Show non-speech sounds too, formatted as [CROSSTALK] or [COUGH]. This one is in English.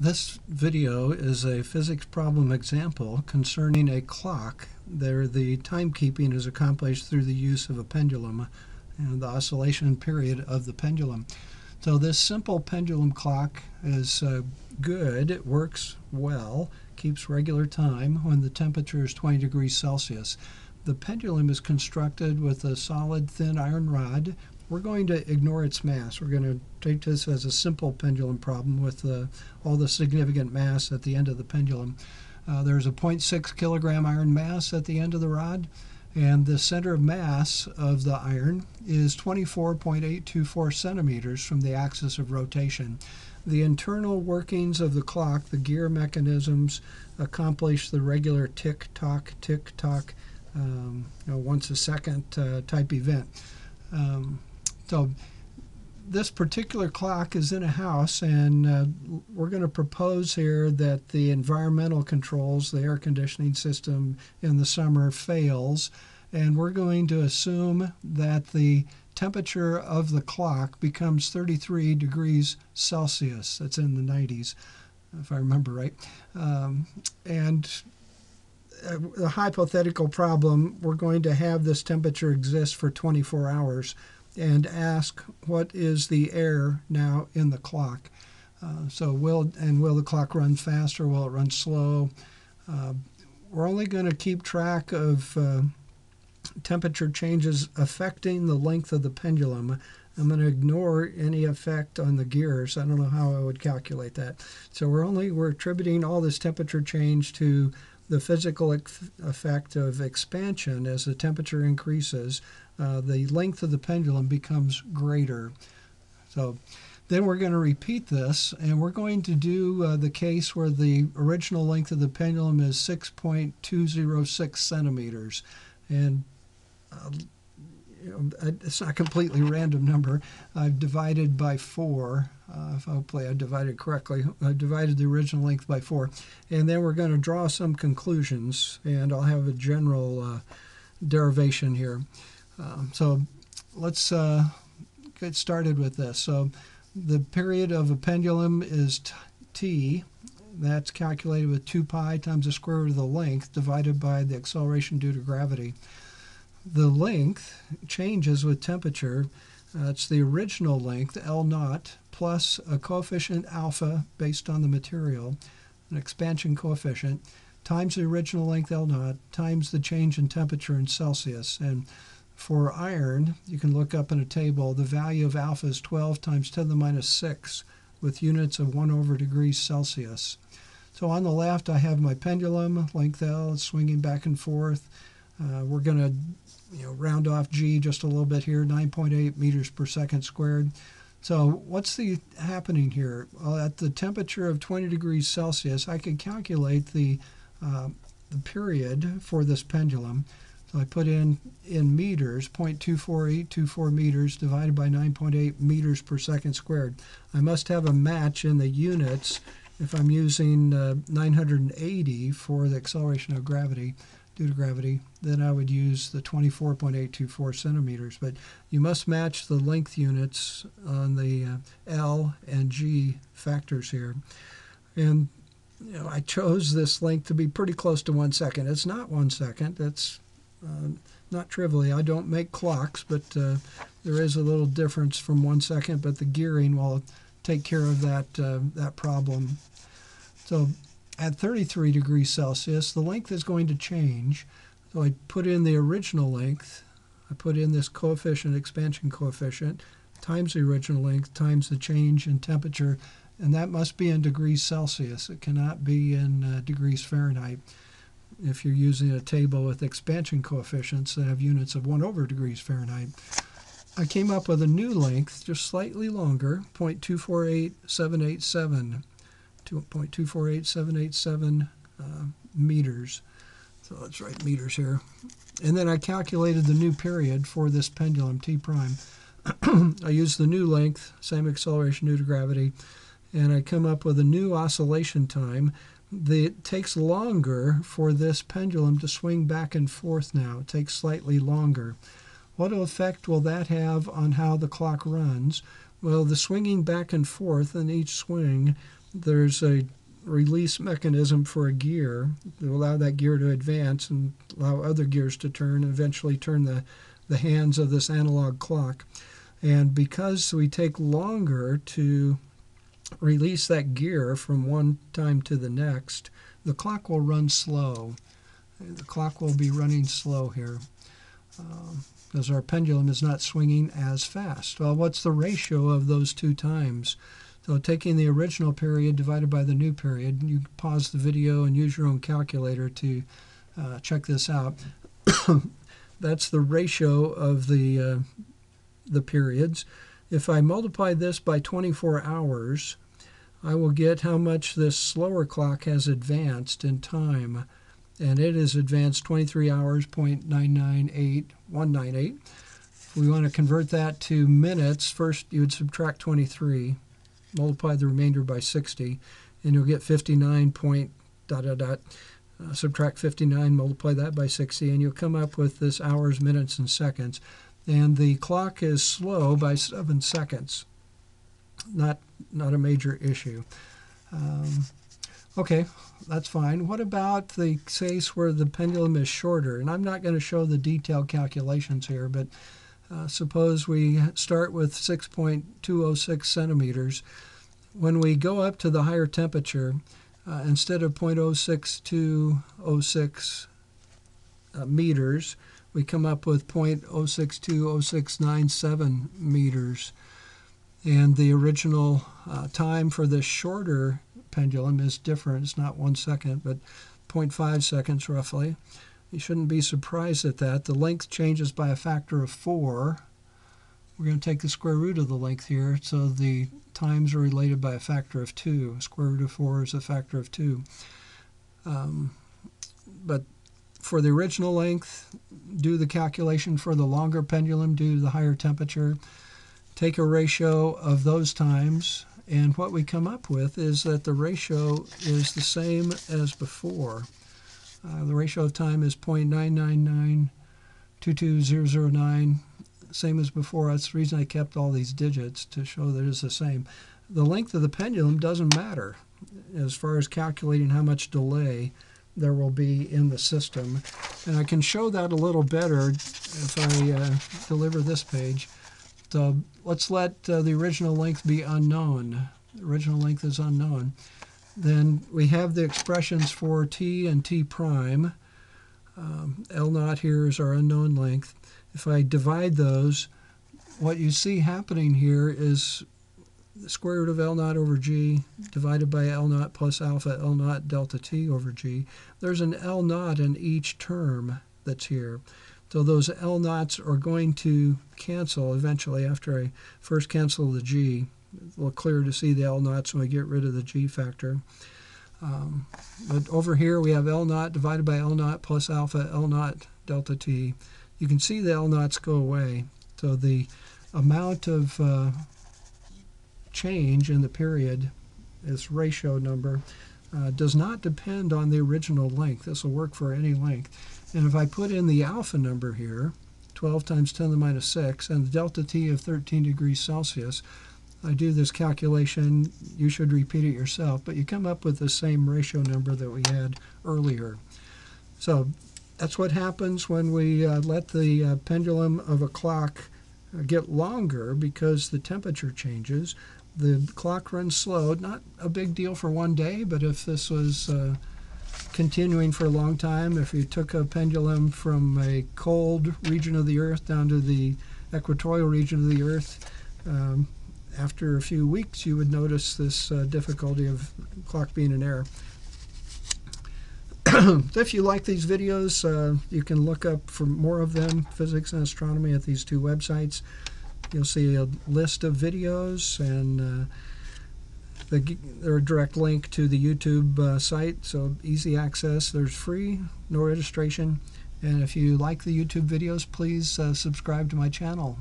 This video is a physics problem example concerning a clock. There, the timekeeping is accomplished through the use of a pendulum and the oscillation period of the pendulum. So this simple pendulum clock is uh, good. It works well, keeps regular time when the temperature is 20 degrees Celsius. The pendulum is constructed with a solid thin iron rod we're going to ignore its mass. We're going to take this as a simple pendulum problem with uh, all the significant mass at the end of the pendulum. Uh, there's a 0.6 kilogram iron mass at the end of the rod, and the center of mass of the iron is 24.824 centimeters from the axis of rotation. The internal workings of the clock, the gear mechanisms, accomplish the regular tick tock, tick tock, um, you know, once a second uh, type event. Um, so this particular clock is in a house, and uh, we're going to propose here that the environmental controls, the air conditioning system in the summer fails, and we're going to assume that the temperature of the clock becomes 33 degrees Celsius. That's in the 90s, if I remember right. Um, and uh, the hypothetical problem, we're going to have this temperature exist for 24 hours and ask what is the error now in the clock. Uh, so will and will the clock run fast or will it run slow? Uh, we're only going to keep track of uh, temperature changes affecting the length of the pendulum. I'm going to ignore any effect on the gears. I don't know how I would calculate that. So we're only we're attributing all this temperature change to the physical effect of expansion as the temperature increases uh, the length of the pendulum becomes greater. So then we're going to repeat this, and we're going to do uh, the case where the original length of the pendulum is 6.206 centimeters. And uh, it's not a completely random number. I've divided by 4. Uh, hopefully I divided correctly. I've divided the original length by 4. And then we're going to draw some conclusions, and I'll have a general uh, derivation here. Um, so let's uh, get started with this. So the period of a pendulum is t. That's calculated with 2 pi times the square root of the length divided by the acceleration due to gravity. The length changes with temperature. Uh, it's the original length, L naught, plus a coefficient alpha based on the material, an expansion coefficient, times the original length L naught, times the change in temperature in Celsius. And for iron, you can look up in a table, the value of alpha is 12 times 10 to the minus 6 with units of 1 over degrees Celsius. So on the left, I have my pendulum, length L, swinging back and forth. Uh, we're going to you know, round off G just a little bit here, 9.8 meters per second squared. So what's the happening here? Well, at the temperature of 20 degrees Celsius, I can calculate the, uh, the period for this pendulum. So I put in in meters, 0.24824 meters divided by 9.8 meters per second squared. I must have a match in the units if I'm using uh, 980 for the acceleration of gravity due to gravity, then I would use the 24.824 centimeters. But you must match the length units on the uh, L and G factors here. And you know, I chose this length to be pretty close to one second. It's not one second. It's uh, not trivially. I don't make clocks, but uh, there is a little difference from one second. But the gearing will take care of that uh, that problem. So at 33 degrees Celsius, the length is going to change. So I put in the original length. I put in this coefficient, expansion coefficient, times the original length times the change in temperature, and that must be in degrees Celsius. It cannot be in uh, degrees Fahrenheit if you're using a table with expansion coefficients that have units of 1 over degrees Fahrenheit. I came up with a new length, just slightly longer, 0.248787, 0.248787 uh, meters. So let's write meters here. And then I calculated the new period for this pendulum, T prime. [CLEARS THROAT] I used the new length, same acceleration due to gravity, and I come up with a new oscillation time it takes longer for this pendulum to swing back and forth now. It takes slightly longer. What effect will that have on how the clock runs? Well, the swinging back and forth in each swing there's a release mechanism for a gear to allow that gear to advance and allow other gears to turn and eventually turn the, the hands of this analog clock. And because we take longer to release that gear from one time to the next, the clock will run slow. The clock will be running slow here because um, our pendulum is not swinging as fast. Well, what's the ratio of those two times? So taking the original period divided by the new period, you pause the video and use your own calculator to uh, check this out. [COUGHS] That's the ratio of the uh, the periods. If I multiply this by 24 hours, I will get how much this slower clock has advanced in time. And it has advanced 23 hours, 0.998198. If we want to convert that to minutes, first you would subtract 23 multiply the remainder by 60, and you'll get 59 point dot dot dot. Uh, subtract 59, multiply that by 60, and you'll come up with this hours, minutes, and seconds. And the clock is slow by seven seconds. Not not a major issue. Um, okay, that's fine. What about the case where the pendulum is shorter? And I'm not going to show the detailed calculations here, but uh, suppose we start with 6.206 centimeters. When we go up to the higher temperature, uh, instead of 0.06206 uh, meters, we come up with 0.0620697 meters. And the original uh, time for this shorter pendulum is different. It's not one second, but 0.5 seconds roughly. You shouldn't be surprised at that. The length changes by a factor of 4. We're going to take the square root of the length here, so the times are related by a factor of 2. Square root of 4 is a factor of 2. Um, but for the original length, do the calculation for the longer pendulum due to the higher temperature. Take a ratio of those times, and what we come up with is that the ratio is the same as before. Uh, the ratio of time is 0.999220009, same as before. That's the reason I kept all these digits to show that it's the same. The length of the pendulum doesn't matter as far as calculating how much delay there will be in the system. And I can show that a little better if I uh, deliver this page. So let's let uh, the original length be unknown. The original length is unknown. Then we have the expressions for t and t prime. Um, L naught here is our unknown length. If I divide those, what you see happening here is the square root of L naught over G divided by L naught plus alpha L naught delta T over G. There's an L naught in each term that's here. So those L naughts are going to cancel eventually after I first cancel the G a little clearer to see the L naughts when we get rid of the G factor. Um, but over here we have L naught divided by L naught plus alpha L naught delta T. You can see the L naughts go away. So the amount of uh, change in the period, this ratio number, uh, does not depend on the original length. This will work for any length. And if I put in the alpha number here, 12 times 10 to the minus 6, and the delta T of 13 degrees Celsius, I do this calculation, you should repeat it yourself, but you come up with the same ratio number that we had earlier. So that's what happens when we uh, let the uh, pendulum of a clock uh, get longer because the temperature changes. The clock runs slow, not a big deal for one day, but if this was uh, continuing for a long time, if you took a pendulum from a cold region of the earth down to the equatorial region of the earth, um, after a few weeks, you would notice this uh, difficulty of clock being in error. [CLEARS THROAT] if you like these videos, uh, you can look up for more of them, physics and astronomy, at these two websites. You'll see a list of videos and uh, the, they're a direct link to the YouTube uh, site, so easy access. There's free, no registration. And if you like the YouTube videos, please uh, subscribe to my channel.